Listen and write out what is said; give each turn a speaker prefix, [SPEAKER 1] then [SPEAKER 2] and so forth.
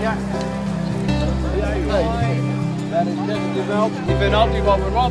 [SPEAKER 1] Ja. Ja, joh. Dat is wel. Ik ben altijd wat me wat.